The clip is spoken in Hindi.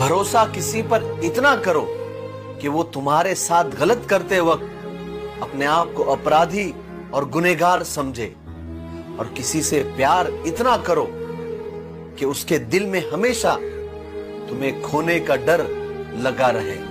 भरोसा किसी पर इतना करो कि वो तुम्हारे साथ गलत करते वक्त अपने आप को अपराधी और गुनेगार समझे। और किसी से प्यार इतना करो कि उसके दिल में हमेशा तुम्हें खोने का डर लगा रहे।